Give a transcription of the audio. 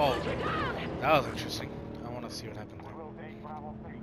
Oh, oh, that was interesting. I want to see what happened there.